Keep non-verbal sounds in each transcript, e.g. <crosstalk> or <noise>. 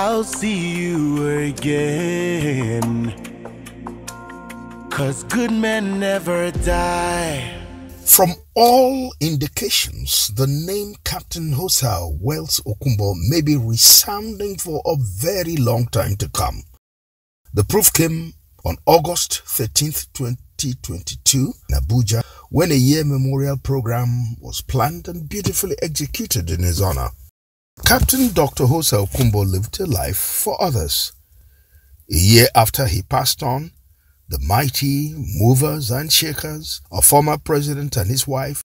I'll see you again. Cause good men never die. From all indications, the name Captain Hosa Wells Okunbo may be resounding for a very long time to come. The proof came on August 13th, 2022 in Abuja when a year memorial program was planned and beautifully executed in his honor. Captain Dr. Hosa Okunbo lived a life for others. A year after he passed on, the mighty movers and shakers, a former president and his wife,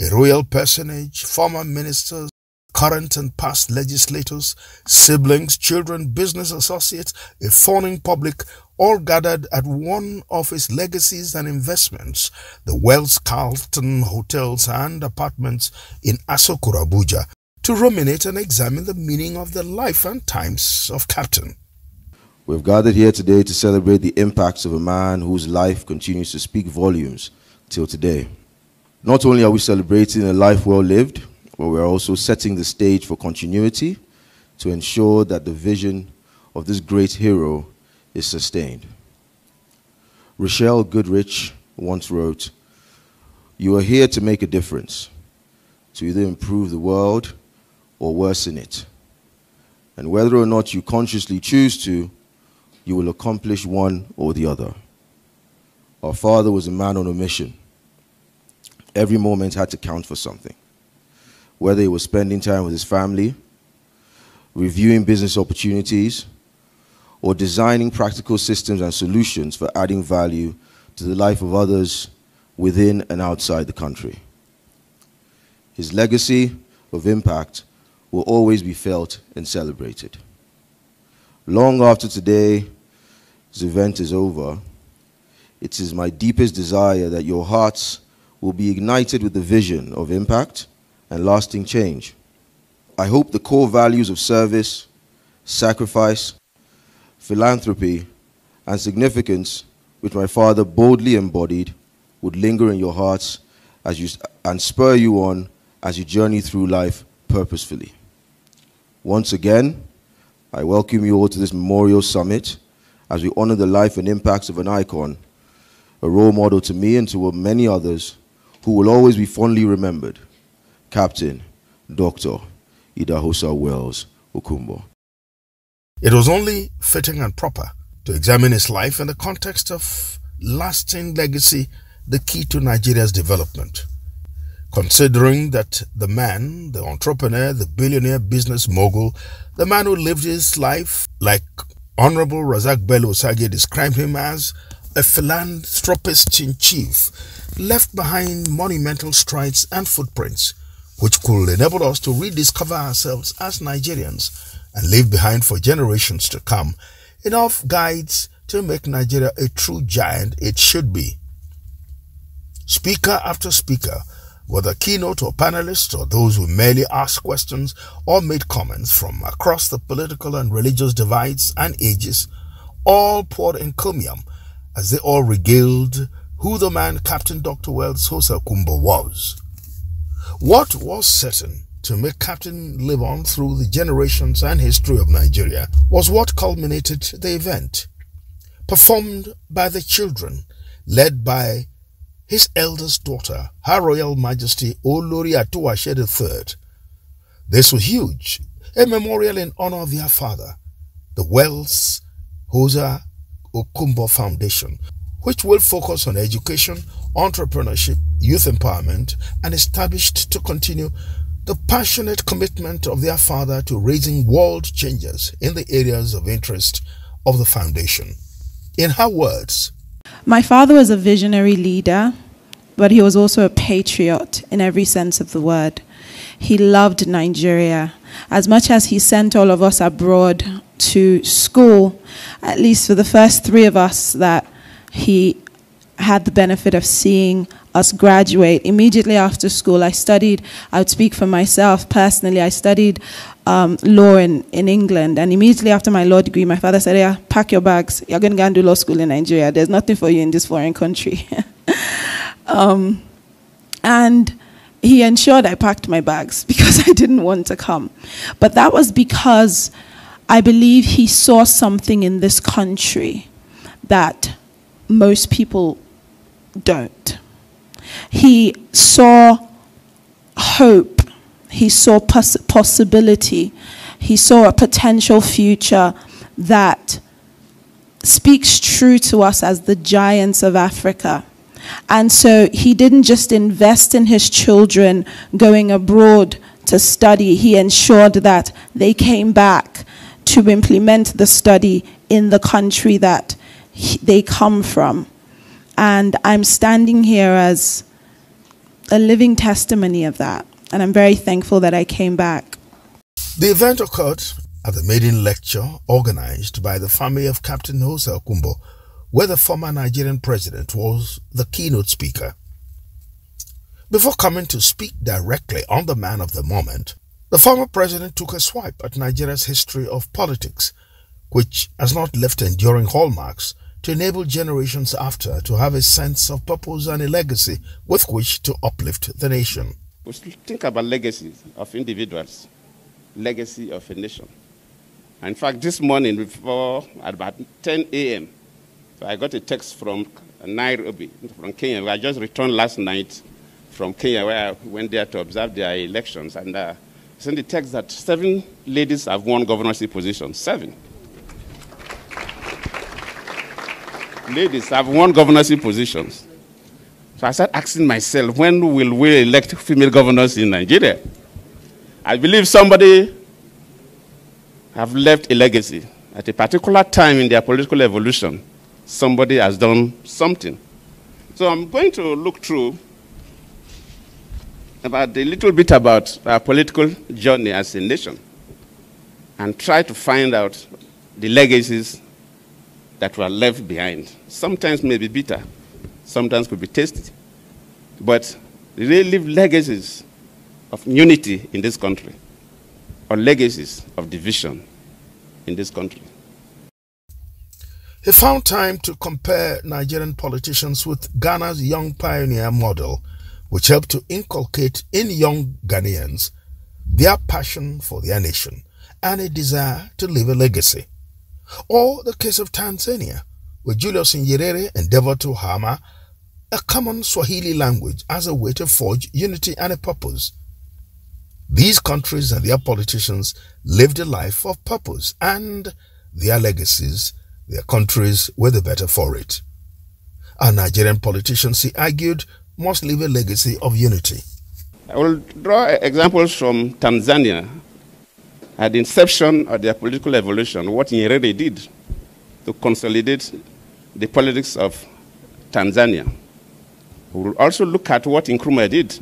a royal personage, former ministers, current and past legislators, siblings, children, business associates, a fawning public, all gathered at one of his legacies and investments, the Wells Carlton hotels and apartments in Asokoro, Abuja, to ruminate and examine the meaning of the life and times of Captain. We've gathered here today to celebrate the impacts of a man whose life continues to speak volumes till today. Not only are we celebrating a life well lived, but we're also setting the stage for continuity to ensure that the vision of this great hero is sustained. Rochelle Goodrich once wrote, You are here to make a difference, to either improve the world or worsen it. And whether or not you consciously choose to, you will accomplish one or the other. Our father was a man on a mission. Every moment had to count for something. Whether he was spending time with his family, reviewing business opportunities, or designing practical systems and solutions for adding value to the life of others within and outside the country. His legacy of impact will always be felt and celebrated. Long after today's event is over, it is my deepest desire that your hearts will be ignited with the vision of impact and lasting change. I hope the core values of service, sacrifice, philanthropy, and significance which my father boldly embodied would linger in your hearts as you, and spur you on as you journey through life purposefully. Once again, I welcome you all to this memorial summit as we honor the life and impacts of an icon, a role model to me and to many others who will always be fondly remembered, Captain Dr. Idahosa Wells Okunbo. It was only fitting and proper to examine his life in the context of lasting legacy, the key to Nigeria's development considering that the man, the entrepreneur, the billionaire business mogul, the man who lived his life like Honorable Razak Bello Osagie described him as a philanthropist in chief, left behind monumental strides and footprints, which could enable us to rediscover ourselves as Nigerians and leave behind for generations to come enough guides to make Nigeria a true giant it should be. Speaker after speaker whether keynote or panelists or those who merely asked questions or made comments from across the political and religious divides and ages, all poured encomium as they all regaled who the man Captain Dr. Wells Hosa Okunbo was. What was certain to make Captain live on through the generations and history of Nigeria was what culminated the event, performed by the children, led by his eldest daughter, Her Royal Majesty Olori Atuwatse III. This was huge, a memorial in honor of their father, the Wells Hosa Okunbo Foundation, which will focus on education, entrepreneurship, youth empowerment, and established to continue the passionate commitment of their father to raising world changers in the areas of interest of the foundation. In her words, my father was a visionary leader, but he was also a patriot in every sense of the word. He loved Nigeria. As much as he sent all of us abroad to school, at least for the first three of us that he had the benefit of seeing us graduate. Immediately after school, I studied, I would speak for myself personally, I studied um, law in, in England. And immediately after my law degree, my father said, Yeah, pack your bags. You're going to go and do law school in Nigeria. There's nothing for you in this foreign country. <laughs> um, and he ensured I packed my bags <laughs> because I didn't want to come. But that was because I believe he saw something in this country that most people don't. He saw hope, he saw poss- possibility, he saw a potential future that speaks true to us as the giants of Africa. And so he didn't just invest in his children going abroad to study, he ensured that they came back to implement the study in the country that he- they come from. And I'm standing here as a living testimony of that. And I'm very thankful that I came back. The event occurred at the maiden lecture organized by the family of Captain Hosa Okunbo, where the former Nigerian president was the keynote speaker. Before coming to speak directly on the man of the moment, the former president took a swipe at Nigeria's history of politics, which has not left enduring hallmarks to enable generations after to have a sense of purpose and a legacy with which to uplift the nation. We think about legacies of individuals, legacy of a nation. In fact, this morning, before at about 10 a.m., I got a text from Nairobi, from Kenya. I just returned last night from Kenya, where I went there to observe their elections, and uh, sent a text that seven ladies have won governorship positions. Seven. ladies have won governorship positions. So I started asking myself, when will we elect female governors in Nigeria? I believe somebody have left a legacy. At a particular time in their political evolution, somebody has done something. So I'm going to look through about a little bit about our political journey as a nation and try to find out the legacies that were left behind. Sometimes may be bitter, sometimes could be tasty, but they leave legacies of unity in this country or legacies of division in this country. He found time to compare Nigerian politicians with Ghana's Young Pioneer model, which helped to inculcate in young Ghanaians their passion for their nation and a desire to leave a legacy. Or the case of Tanzania, where Julius Nyerere endeavored to hammer a common Swahili language as a way to forge unity and a purpose. These countries and their politicians lived a life of purpose and their legacies, their countries were the better for it. Our Nigerian politicians, he argued, must leave a legacy of unity. I will draw examples from Tanzania at the inception of their political evolution, what Nyerere did to consolidate the politics of Tanzania. We will also look at what Nkrumah did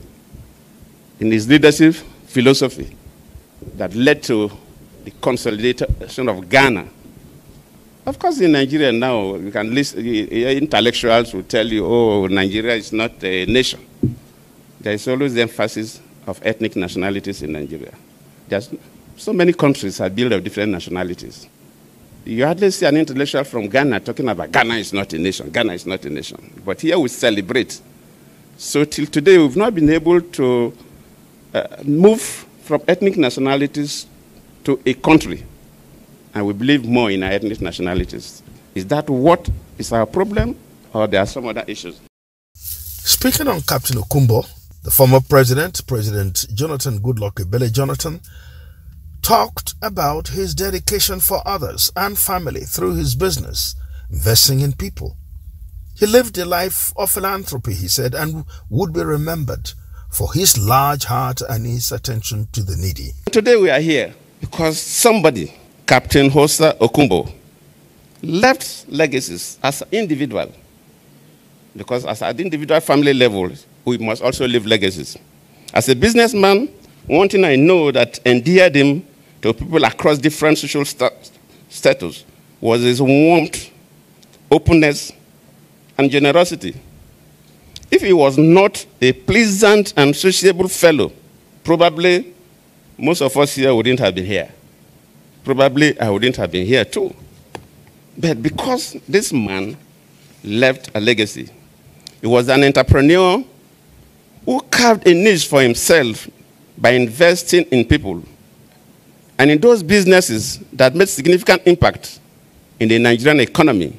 in his leadership philosophy that led to the consolidation of Ghana. Of course, in Nigeria now, you can listen, intellectuals will tell you, oh, Nigeria is not a nation. There is always the emphasis of ethnic nationalities in Nigeria. There's so many countries are built of different nationalities. You hardly see an intellectual from Ghana talking about Ghana is not a nation, Ghana is not a nation. But here we celebrate. So till today, we've not been able to uh, move from ethnic nationalities to a country. And we believe more in our ethnic nationalities. Is that what is our problem, or there are some other issues? Speaking on Captain Okunbo, the former president, President Jonathan Goodluck Ebele Jonathan, talked about his dedication for others and family through his business, investing in people. He lived a life of philanthropy, he said, and would be remembered for his large heart and his attention to the needy. Today we are here because somebody, Captain Hosa Okunbo, left legacies as an individual. Because as at individual family level, we must also leave legacies. As a businessman, one thing I know that endeared him to people across different social st- status was his warmth, openness, and generosity. If he was not a pleasant and sociable fellow, probably most of us here wouldn't have been here. Probably I wouldn't have been here too. But because this man left a legacy, he was an entrepreneur who carved a niche for himself by investing in people and in those businesses that made significant impact in the Nigerian economy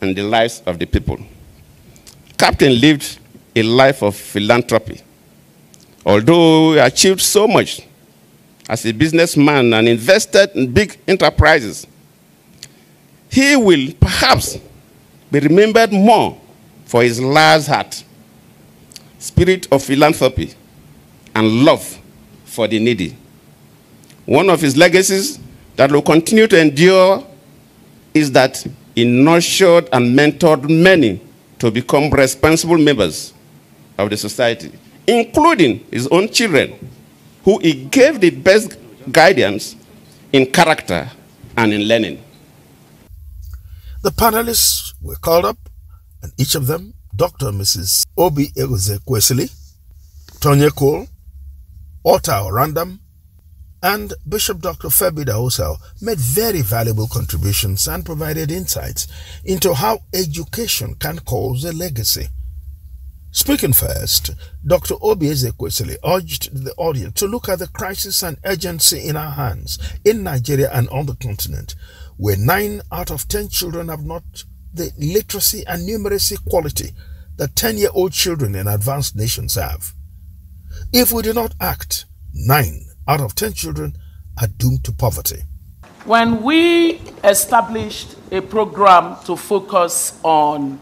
and the lives of the people. Captain lived a life of philanthropy. Although he achieved so much as a businessman and invested in big enterprises, he will perhaps be remembered more for his large heart, spirit of philanthropy, and love for the needy. One of his legacies that will continue to endure is that he nurtured and mentored many to become responsible members of the society, including his own children, who he gave the best guidance in character and in learning. The panelists were called up, and each of them, Dr. Mrs. Obi Egoze Kwesili, Tonye Cole, Otto Orondaam, and Bishop Dr. Feb Idahosa made very valuable contributions and provided insights into how education can cause a legacy. Speaking first, Dr. Obi Ezekwesili urged the audience to look at the crisis and urgency in our hands in Nigeria and on the continent, where nine out of ten children have not the literacy and numeracy quality that 10 year old children in advanced nations have. If we do not act, nine out of 10 children are doomed to poverty. When we established a program to focus on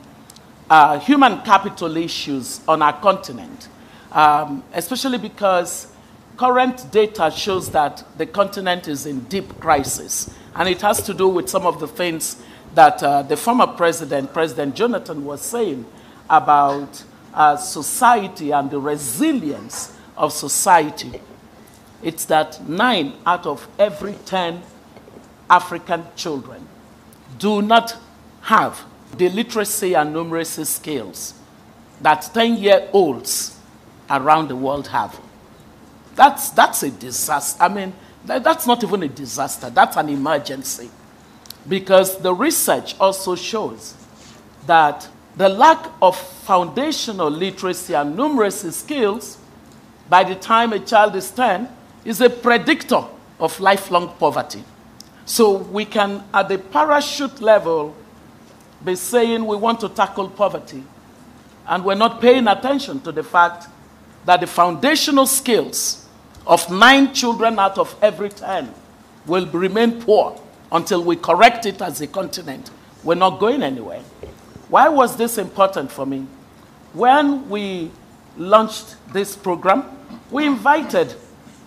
uh, human capital issues on our continent, um, especially because current data shows that the continent is in deep crisis. And it has to do with some of the things that uh, the former president, President Jonathan, was saying about uh, society and the resilience of society it's that nine out of every 10 African children do not have the literacy and numeracy skills that 10 year olds around the world have. That's, that's a disaster. I mean, that, that's not even a disaster, that's an emergency. Because the research also shows that the lack of foundational literacy and numeracy skills by the time a child is 10 is a predictor of lifelong poverty. So we can, at the parachute level, be saying we want to tackle poverty, and we're not paying attention to the fact that the foundational skills of nine children out of every ten will remain poor until we correct it as a continent. We're not going anywhere. Why was this important for me? When we launched this program, we invited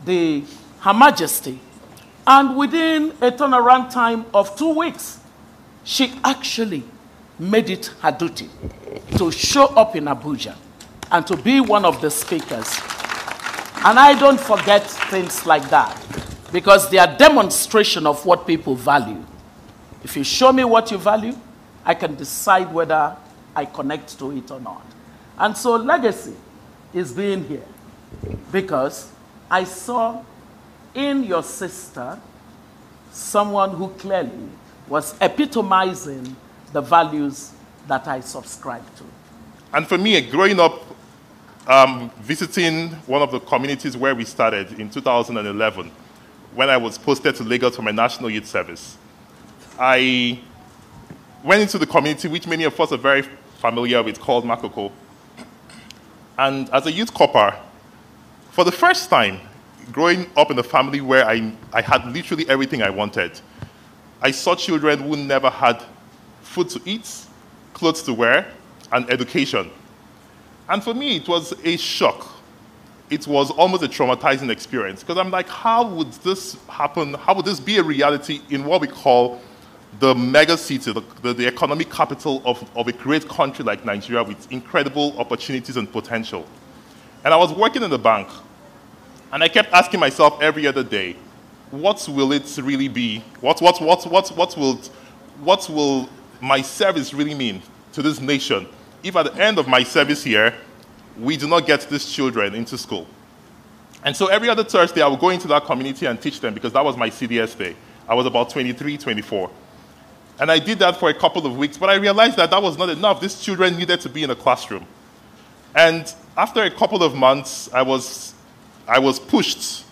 the Her Majesty. And within a turnaround time of two weeks, she actually made it her duty to show up in Abuja and to be one of the speakers. And I don't forget things like that because they are demonstration of what people value. If you show me what you value, I can decide whether I connect to it or not. And so legacy is being here because I saw in your sister someone who clearly was epitomizing the values that I subscribe to. And for me, growing up, um, visiting one of the communities where we started in 2011, when I was posted to Lagos for my National Youth Service, I went into the community, which many of us are very familiar with, called Makoko. And as a youth corper, for the first time, growing up in a family where I, I had literally everything I wanted, I saw children who never had food to eat, clothes to wear, and education. And for me, it was a shock. It was almost a traumatizing experience because I'm like, how would this happen? How would this be a reality in what we call the mega city, the, the, the economic capital of, of a great country like Nigeria with incredible opportunities and potential? And I was working in the bank and I kept asking myself every other day, what will it really be? What, what, what, what, what, will, what will my service really mean to this nation if at the end of my service here, we do not get these children into school? And so every other Thursday, I would go into that community and teach them because that was my CDS day. I was about 23, 24. And I did that for a couple of weeks, but I realized that that was not enough. These children needed to be in a classroom. And after a couple of months, I was I was pushed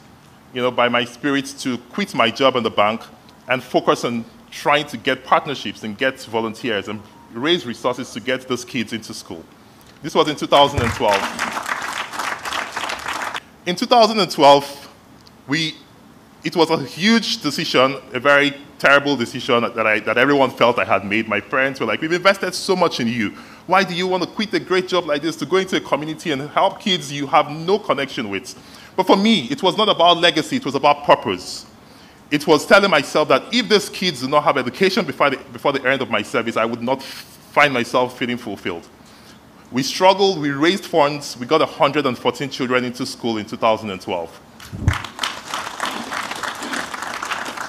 you know, by my spirit to quit my job in the bank and focus on trying to get partnerships and get volunteers and raise resources to get those kids into school. This was in 2012. In 2012, we, it was a huge decision, a very terrible decision that, I, that everyone felt I had made. My parents were like, We've invested so much in you. Why do you want to quit a great job like this to go into a community and help kids you have no connection with? But for me, it was not about legacy, it was about purpose. It was telling myself that if these kids do not have education before the, before the end of my service, I would not find myself feeling fulfilled. We struggled, we raised funds, we got 114 children into school in 2012.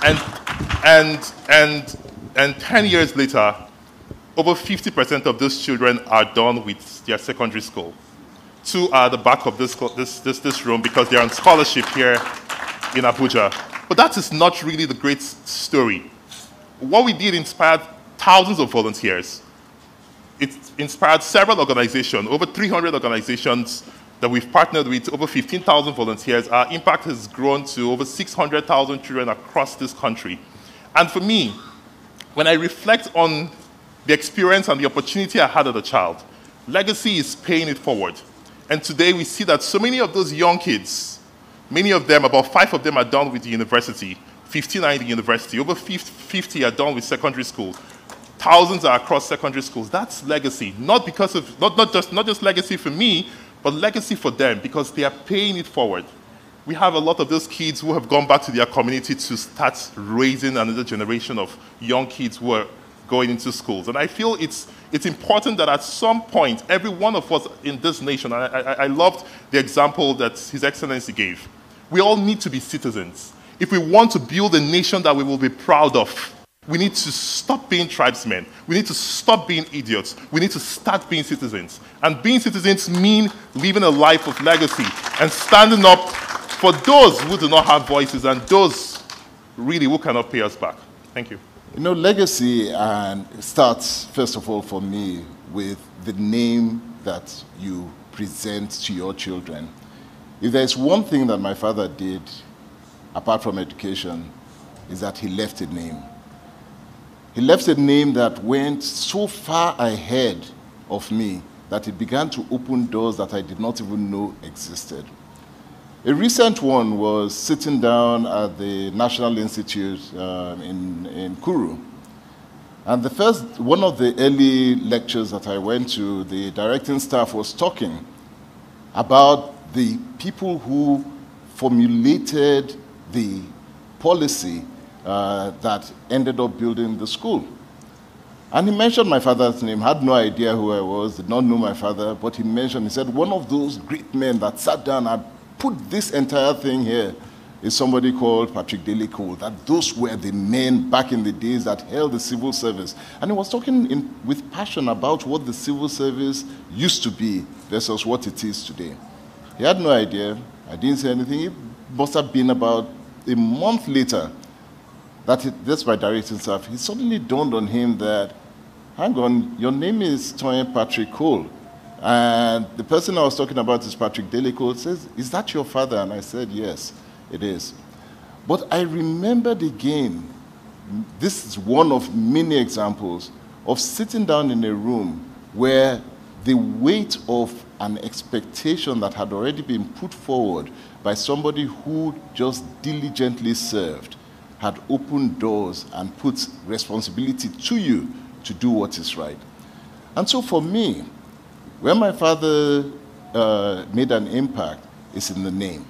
And, and, and, and 10 years later, over 50% of those children are done with their secondary school. Two are at the back of this, this, this, this room because they're on scholarship here in Abuja. But that is not really the great story. What we did inspired thousands of volunteers. It inspired several organizations, over 300 organizations that we've partnered with, over 15,000 volunteers. Our impact has grown to over 600,000 children across this country. And for me, when I reflect on the experience and the opportunity I had as a child, legacy is paying it forward. And today we see that so many of those young kids, many of them, about five of them are done with the university, 15 are in the university, over 50 are done with secondary school. Thousands are across secondary schools. That's legacy. Not because of, not, not, just, not just legacy for me, but legacy for them because they are paying it forward. We have a lot of those kids who have gone back to their community to start raising another generation of young kids who are going into schools. And I feel it's, it's important that at some point, every one of us in this nation, I, I, I loved the example that His Excellency gave, we all need to be citizens. If we want to build a nation that we will be proud of, we need to stop being tribesmen. We need to stop being idiots. We need to start being citizens. And being citizens mean living a life of legacy and standing up for those who do not have voices and those really who cannot pay us back. Thank you. You know, legacy and starts, first of all, for me, with the name that you present to your children. If there's one thing that my father did, apart from education, is that he left a name. He left a name that went so far ahead of me that it began to open doors that I did not even know existed. A recent one was sitting down at the National Institute um, in, in Kuru. And the first, one of the early lectures that I went to, the directing staff was talking about the people who formulated the policy uh, that ended up building the school. And he mentioned my father's name, had no idea who I was, did not know my father, but he mentioned, he said, one of those great men that sat down and put this entire thing here is somebody called Patrick Dele Cole, that those were the men back in the days that held the civil service. And he was talking in, with passion about what the civil service used to be versus what it is today. He had no idea. I didn't say anything. It must have been about a month later that it, my directing staff. It suddenly dawned on him that, hang on, your name is Tonye Patrick Cole. And the person I was talking about is Patrick Dele Cole. says, Is that your father? And I said, Yes, it is. But I remembered again, this is one of many examples of sitting down in a room where the weight of an expectation that had already been put forward by somebody who just diligently served had opened doors and put responsibility to you to do what is right. And so for me, when my father uh, made an impact, it's in the name.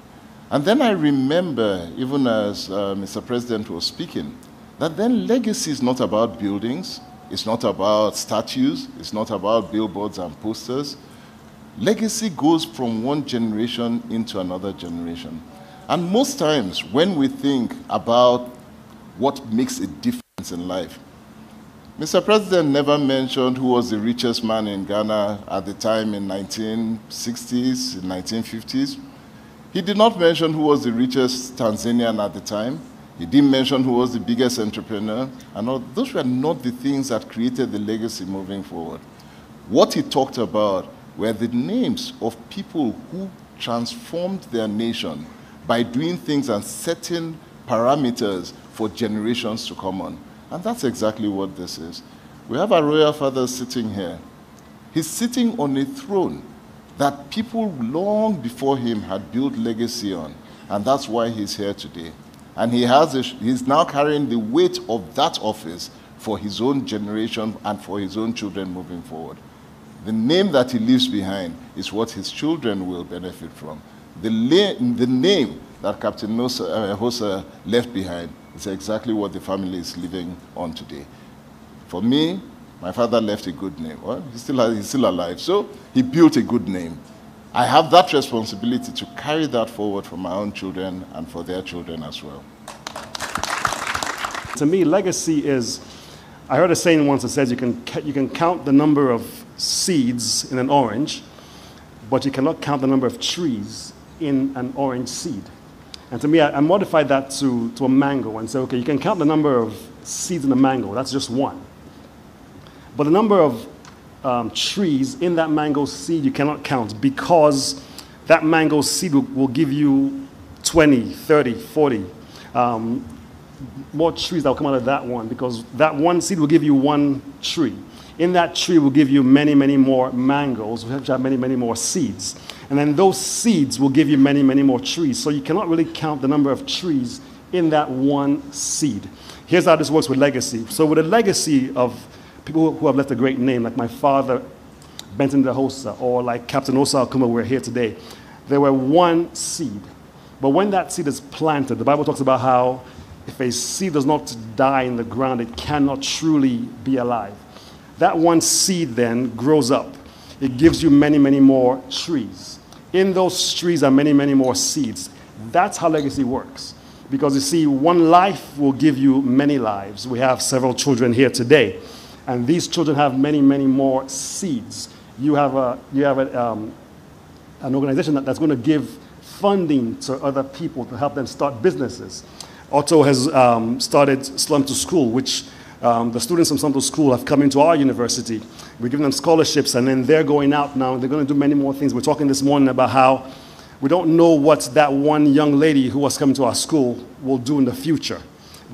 And then I remember, even as uh, Mr. President was speaking, that then legacy is not about buildings, it's not about statues, it's not about billboards and posters. Legacy goes from one generation into another generation. And most times, when we think about what makes a difference in life, Mr. President never mentioned who was the richest man in Ghana at the time in 1960s, in 1950s. He did not mention who was the richest Tanzanian at the time. He didn't mention who was the biggest entrepreneur. And all, those were not the things that created the legacy moving forward. What he talked about were the names of people who transformed their nation by doing things and setting parameters for generations to come on. And that's exactly what this is. We have a royal father sitting here. He's sitting on a throne that people long before him had built legacy on. And that's why he's here today. And he has a, he's now carrying the weight of that office for his own generation and for his own children moving forward. The name that he leaves behind is what his children will benefit from. The, the name that Captain uh, Hosa left behind is exactly what the family is living on today. For me, my father left a good name. Well, he's still, he's still alive. So he built a good name. I have that responsibility to carry that forward for my own children and for their children as well. To me, legacy is, I heard a saying once that says you can, you can count the number of seeds in an orange, but you cannot count the number of trees in an orange seed. And to me, I, I modified that to, to a mango and said, okay, you can count the number of seeds in a mango, that's just one. But the number of um, trees in that mango seed you cannot count because that mango seed will, will give you 20, 30, 40 um, more trees that will come out of that one because that one seed will give you one tree. In that tree will give you many, many more mangoes, which have many, many more seeds. And then those seeds will give you many, many more trees. So you cannot really count the number of trees in that one seed. Here's how this works with legacy. So, with a legacy of people who have left a great name, like my father, Benson Idahosa, or like Captain Osa Okunbo, we're here today, there were one seed. But when that seed is planted, the Bible talks about how if a seed does not die in the ground, it cannot truly be alive. That one seed then grows up. It gives you many, many more trees. In those trees are many, many more seeds. That's how legacy works. Because you see, one life will give you many lives. We have several children here today, and these children have many, many more seeds. You have, a, you have a, um, an organization that, that's going to give funding to other people to help them start businesses. Otto has um, started Slum to School, which um, the students from to School have come into our university. We're giving them scholarships, and then they're going out now. They're going to do many more things. We're talking this morning about how we don't know what that one young lady who was coming to our school will do in the future.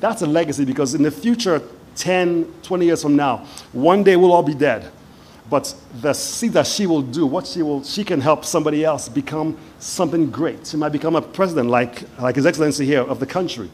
That's a legacy because in the future, 10, 20 years from now, one day we'll all be dead. But the seed that she will do, what she will, she can help somebody else become something great. She might become a president like, like His Excellency here of the country,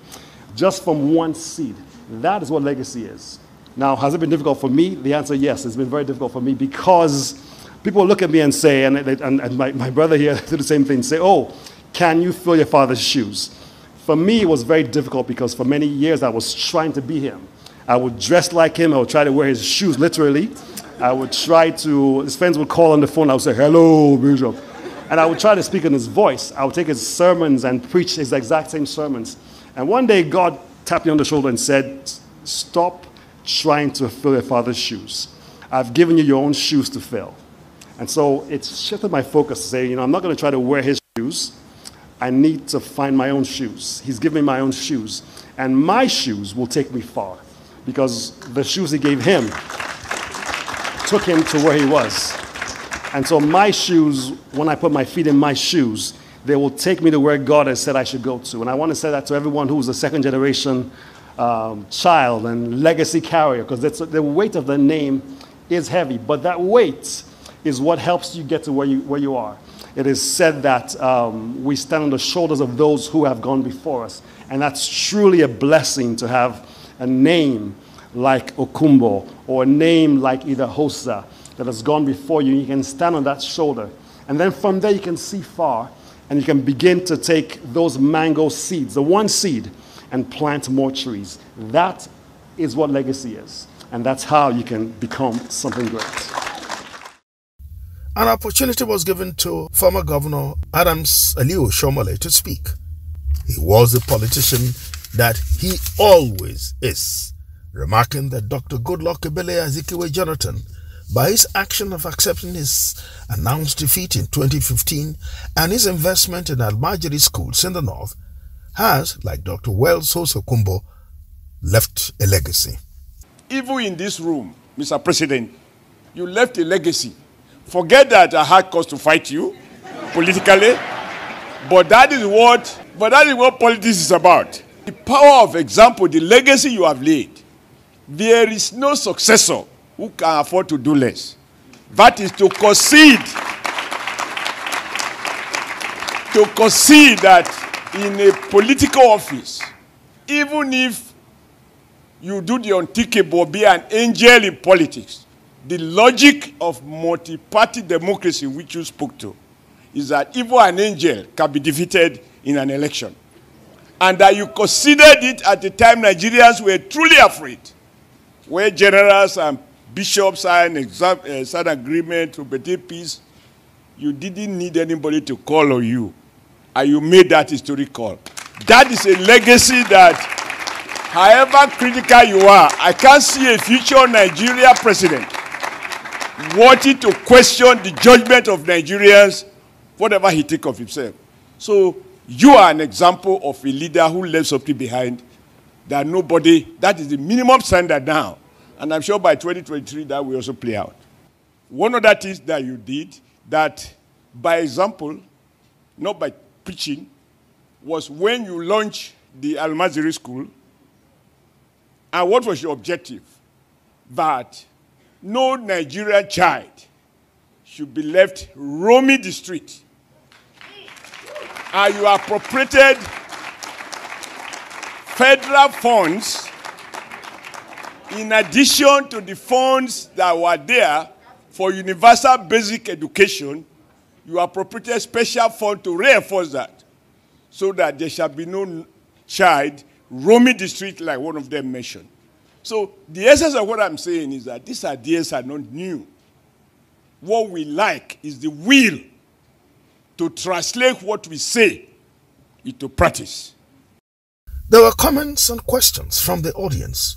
just from one seed. That is what legacy is. Now, has it been difficult for me? The answer yes, it's been very difficult for me because people look at me and say, and, and, and my, my brother here <laughs> did the same thing, say, oh, can you fill your father's shoes? For me, it was very difficult because for many years I was trying to be him. I would dress like him, I would try to wear his shoes literally. I would try to, his friends would call on the phone, I would say, hello, Bishop. And I would try to speak in his voice. I would take his sermons and preach his exact same sermons. And one day God tapped me on the shoulder and said, Stop trying to fill your father's shoes. I've given you your own shoes to fill. And so it shifted my focus to say, you know, I'm not going to try to wear his shoes. I need to find my own shoes. He's given me my own shoes. And my shoes will take me far because the shoes he gave him took him to where he was. And so my shoes, when I put my feet in my shoes, they will take me to where God has said I should go to. And I want to say that to everyone who's a second generation um, child and legacy carrier, because the weight of the name is heavy. But that weight is what helps you get to where you, where you are. It is said that um, we stand on the shoulders of those who have gone before us. And that's truly a blessing to have a name like Okunbo or a name like Idahosa that has gone before you. You can stand on that shoulder. And then from there, you can see far and you can begin to take those mango seeds, the one seed, and plant more trees. That is what legacy is. And that's how you can become something great. An opportunity was given to former Governor Adams Aliyu Oshiomhole to speak. He was the politician that he always is, remarking that Dr. Goodluck Ebele Azikiwe Jonathan, by his action of accepting his announced defeat in 2015 and his investment in Almajiri schools in the north, has, like Dr. Wells Hosa Okunbo, left a legacy. Even in this room, Mr. President, you left a legacy. Forget that I had cause to fight you politically, but that is what But that is what politics is about. The power of example, the legacy you have laid. There is no successor who can afford to do less. That is to concede. To concede that in a political office, even if you do the unthinkable, be an angel in politics, the logic of multi-party democracy which you spoke to is that even an angel can be defeated in an election. And that you considered it at the time Nigerians were truly afraid, where generals and bishops signed uh, signed agreement to maintain peace. You didn't need anybody to call on you, and you made that historic call. That is a legacy that, however critical you are, I can't see a future Nigeria president wanting to question the judgment of Nigerians, whatever he think of himself. So you are an example of a leader who left something behind that nobody, that is the minimum standard now. And I'm sure by 2023 that will also play out. One of the things that you did that by example, not by preaching, was when you launched the Almajiri School. And what was your objective? That no Nigerian child should be left roaming the street. And you appropriated federal funds in addition to the funds that were there for universal basic education, you appropriated special fund to reinforce that so that there shall be no child roaming the street like one of them mentioned. So the essence of what I'm saying is that these ideas are not new. What we like is the will to translate what we say into practice. There were comments and questions from the audience.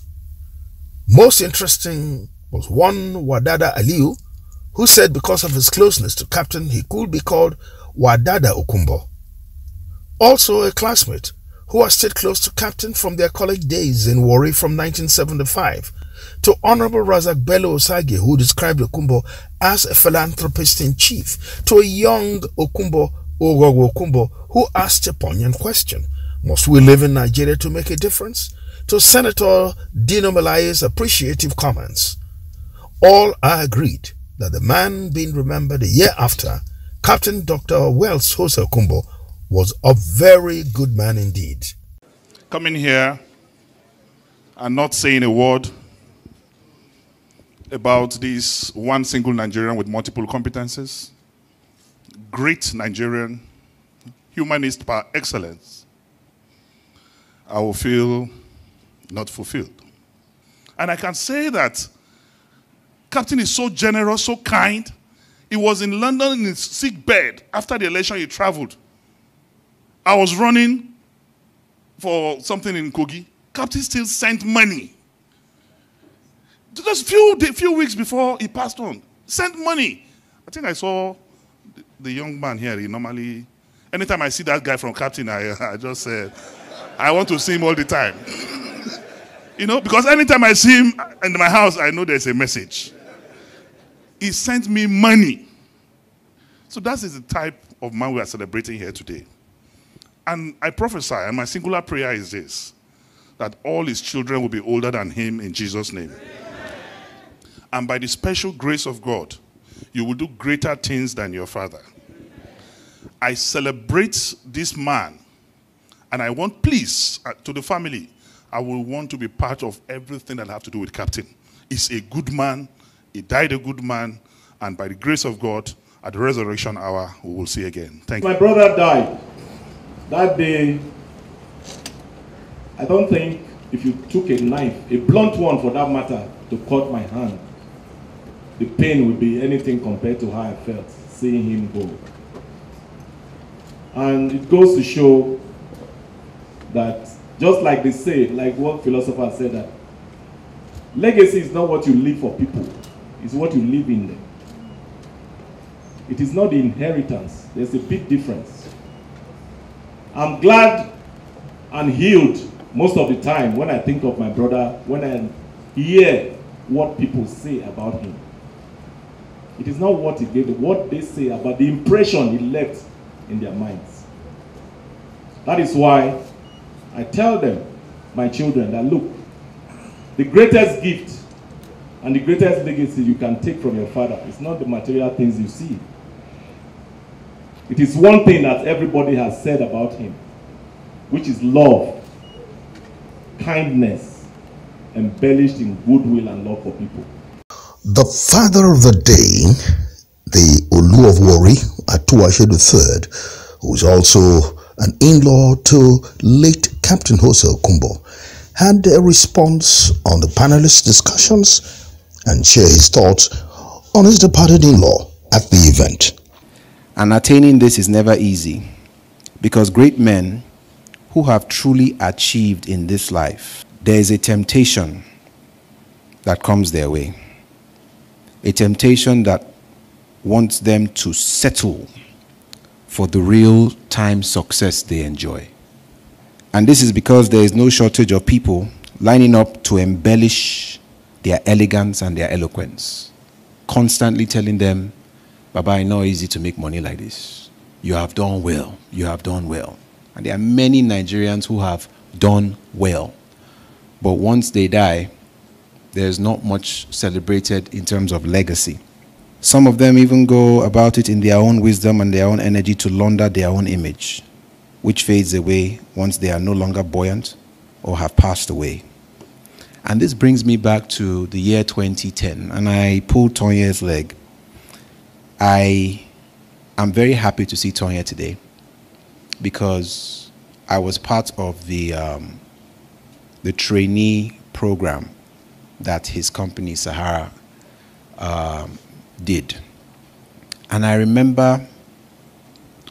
Most interesting was one Wadada Aliu, who said because of his closeness to Captain, he could be called Wadada Okunbo. Also a classmate who has stayed close to Captain from their college days in Warri from 1975, to Honorable Razak Bello Osagie, who described Okunbo as a philanthropist in chief, to a young Okunbo, Ogogo Okunbo, who asked a poignant question. Must we live in Nigeria to make a difference? To Senator Dino appreciative comments. All are agreed that the man being remembered a year after, Captain Dr. Wells Hosa Okunbo, was a very good man indeed. Coming here and not saying a word about this one single Nigerian with multiple competences, great Nigerian, humanist par excellence, I will feel not fulfilled. And I can say that Captain is so generous, so kind. He was in London in his sick bed. After the election, he traveled. I was running for something in Kogi. Captain still sent money. Just few, few weeks before he passed on, sent money. I think I saw the young man here. He normally, anytime I see that guy from Captain, I, <laughs> I just said, I want to see him all the time. You know, because anytime I see him in my house, I know there's a message. He sent me money. So that is the type of man we are celebrating here today. And I prophesy, and my singular prayer is this that all his children will be older than him in Jesus' name. Amen. And by the special grace of God, you will do greater things than your father. I celebrate this man, and I want, please, uh, to the family, I will want to be part of everything that I have to do with Captain. He's a good man, he died a good man, and by the grace of God, at the resurrection hour, we will see again. Thank My you. My brother died. That day, I don't think if you took a knife, a blunt one for that matter, to cut my hand, the pain would be anything compared to how I felt seeing him go. And it goes to show that just like they say, like one philosopher said that legacy is not what you leave for people, it's what you live in them. It is not the inheritance. There's a big difference. I'm glad and healed most of the time when I think of my brother, when I hear what people say about him. It is not what he gave, what they say about the impression he left in their minds. That is why I tell them, my children, that look, the greatest gift and the greatest legacy you can take from your father is not the material things you see. It is one thing that everybody has said about him, which is love, kindness, embellished in goodwill and love for people. The father of the day, the Olu of Warri, Atuwatse III, who is also an in-law to late Captain Hosa Okunbo, had a response on the panelists' discussions and share his thoughts on his departed in-law at the event. And attaining this is never easy because great men who have truly achieved in this life, there is a temptation that comes their way a temptation that wants them to settle for the real time success they enjoy. And this is because there is no shortage of people lining up to embellish their elegance and their eloquence, constantly telling them, Baba, it's not easy to make money like this. You have done well. You have done well. And there are many Nigerians who have done well. But once they die, there's not much celebrated in terms of legacy. Some of them even go about it in their own wisdom and their own energy to launder their own image, which fades away once they are no longer buoyant or have passed away. And this brings me back to the year 2010, and I pulled Tonye's leg. I am very happy to see Tonya today because I was part of the, um, the trainee program that his company Sahara um, did. And I remember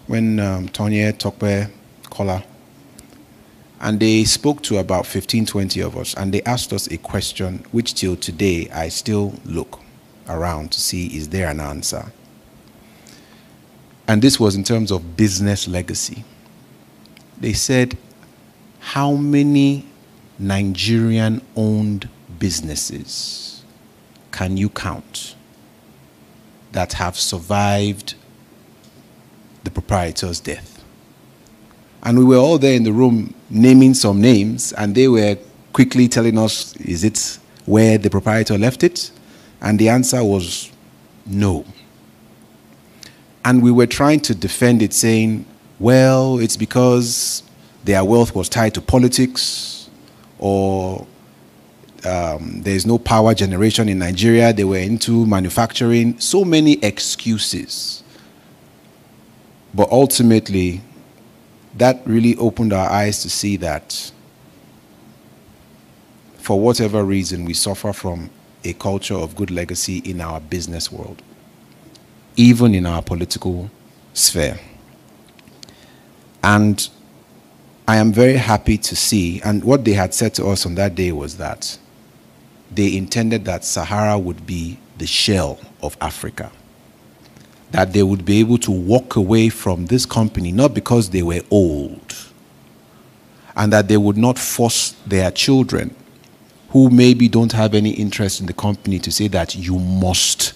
when um, Tonye Tope Kola, and they spoke to about 15, 20 of us, and they asked us a question which till today I still look around to see is there an answer. And this was in terms of business legacy. They said, how many Nigerian owned businesses can you count that have survived the proprietor's death? And we were all there in the room naming some names, and they were quickly telling us, is it where the proprietor left it? And the answer was no. And we were trying to defend it, saying, well, it's because their wealth was tied to politics, or um, there's no power generation in Nigeria. They were into manufacturing. So many excuses. But ultimately, that really opened our eyes to see that for whatever reason, we suffer from a culture of good legacy in our business world, even in our political sphere. And I am very happy to see, and what they had said to us on that day was that they intended that Sahara would be the shell of Africa. That they would be able to walk away from this company not because they were old, and that they would not force their children who maybe don't have any interest in the company to say that you must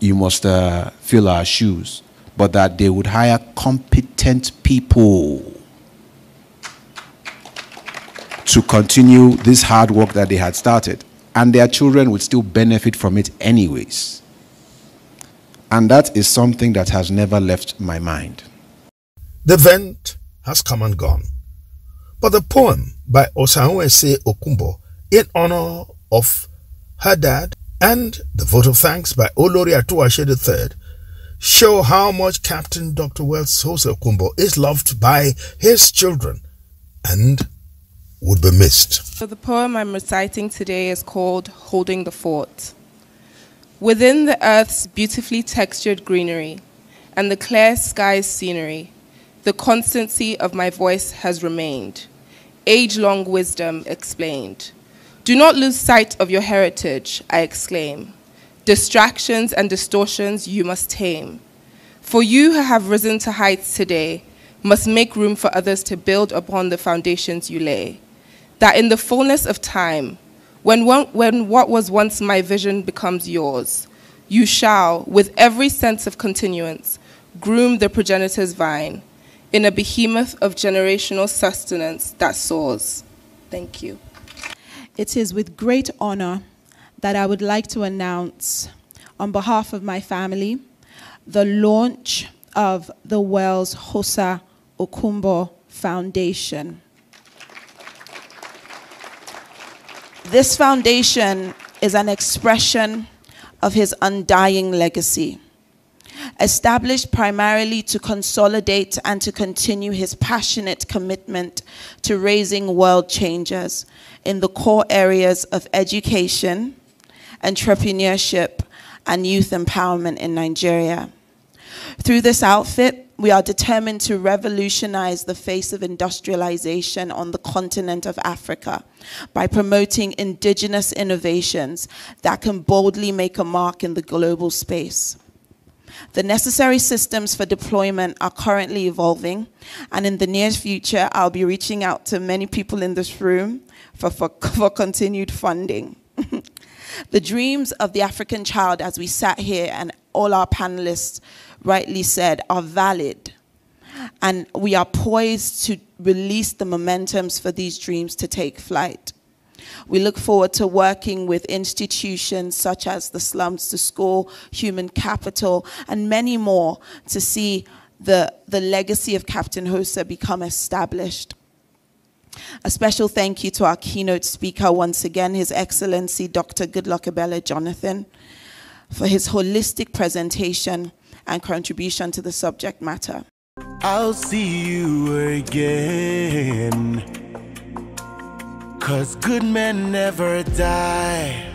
you must uh, fill our shoes, but that they would hire competent people to continue this hard work that they had started. And their children would still benefit from it anyways. And that is something that has never left my mind. The event has come and gone. But the poem by Osanwese Okunbo, in honor of her dad and the vote of thanks by Olori Atuwatse III show how much Captain Dr. Wells Hosa Okunbo is loved by his children and would be missed. So the poem I'm reciting today is called Holding the Fort. Within the earth's beautifully textured greenery and the clear sky's scenery, the constancy of my voice has remained. Age long wisdom explained. Do not lose sight of your heritage, I exclaim. Distractions and distortions you must tame. For you who have risen to heights today must make room for others to build upon the foundations you lay that in the fullness of time, when, one, when what was once my vision becomes yours, you shall, with every sense of continuance, groom the progenitor's vine, in a behemoth of generational sustenance that soars. Thank you. It is with great honor that I would like to announce, on behalf of my family, the launch of the Wells Hosa Okunbo Foundation. This foundation is an expression of his undying legacy. Established primarily to consolidate and to continue his passionate commitment to raising world changers in the core areas of education, entrepreneurship, and youth empowerment in Nigeria. Through this outfit, we are determined to revolutionize the face of industrialization on the continent of Africa by promoting indigenous innovations that can boldly make a mark in the global space. The necessary systems for deployment are currently evolving, and in the near future, I'll be reaching out to many people in this room for, for, <laughs> for continued funding. <laughs> the dreams of the African child, as we sat here and all our panelists rightly said, are valid. And we are poised to release the momentums for these dreams to take flight. We look forward to working with institutions such as the Slums to School, Human Capital, and many more to see the, the legacy of Captain Hosa become established. A special thank you to our keynote speaker once again, His Excellency Dr. Goodluck Ebele Jonathan, for his holistic presentation and contribution to the subject matter. I'll see you again. Cause good men never die.